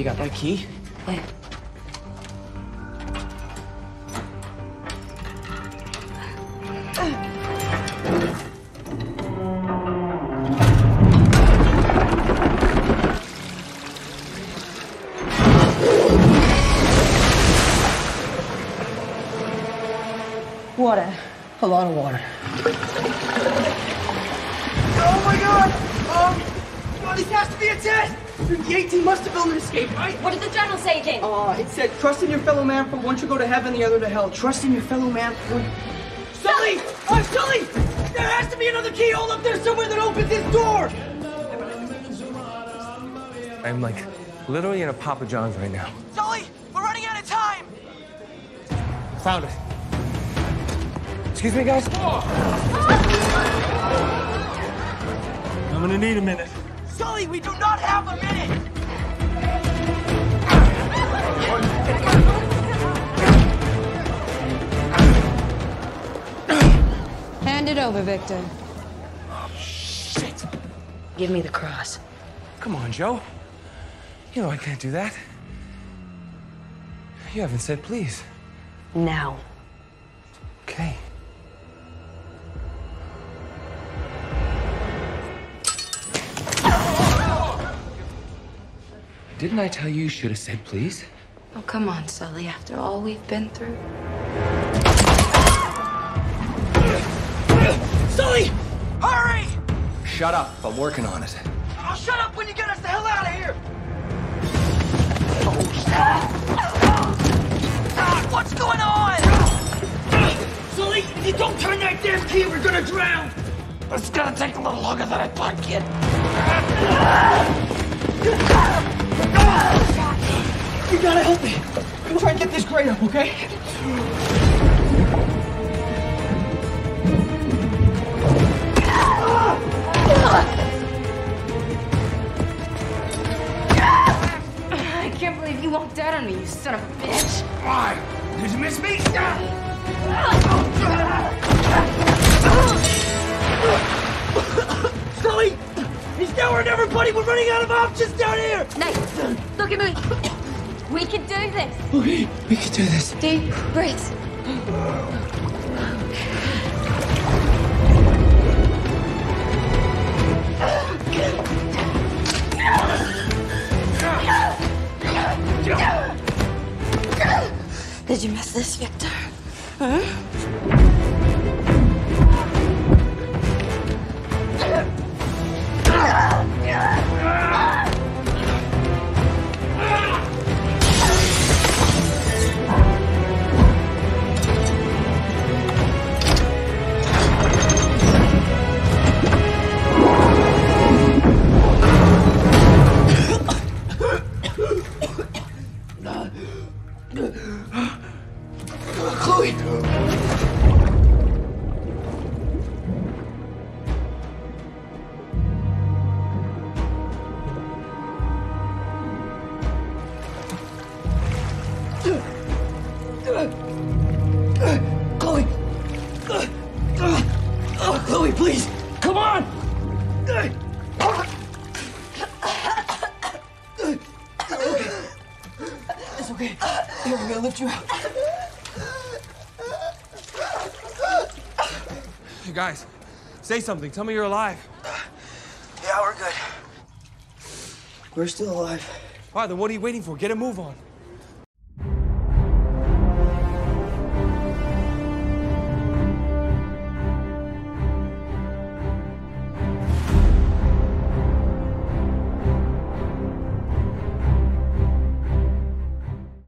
You got that key? Yeah. Water. A lot of water. Oh my god! Um, oh, this has to be a test! The 18 must have built an escape, right? What did the journal say, Jane? Uh, it said, trust in your fellow man, for one should go to heaven, the other to hell. Trust in your fellow man, for... Sully! Oh, Sully! There has to be another keyhole up there somewhere that opens this door! I'm like literally in a Papa John's right now. Sully! We're running out of time! Found it. Excuse me, guys. I'm gonna need a minute. Sully, we do not have a minute! Hand it over, Victor. Oh, Shit! Give me the cross. Come on, Jo. You know I can't do that. You haven't said please. Now. Okay. Didn't I tell you you should have said please? Oh, come on, Sully. After all we've been through. Sully! Hurry! Shut up. I'm working on it. Oh, shut up when you get us the hell out of here! Ah, what's going on? Sully, if you don't turn that damn key, we're gonna drown! It's gonna take a little longer than I thought, kid. Get this grate up, okay? I can't believe you walked out on me, you son of a bitch. Why? Did you miss me? Sully! He's devouring everybody! We're running out of options down here! Nice. Look at me. We can do this. Okay, we can do this. Deep breaths. Did you miss this, Victor? Huh? It's okay. Here, I'm gonna lift you out. You guys, say something. Tell me you're alive. Yeah, we're good. We're still alive. All right, then what are you waiting for? Get a move on.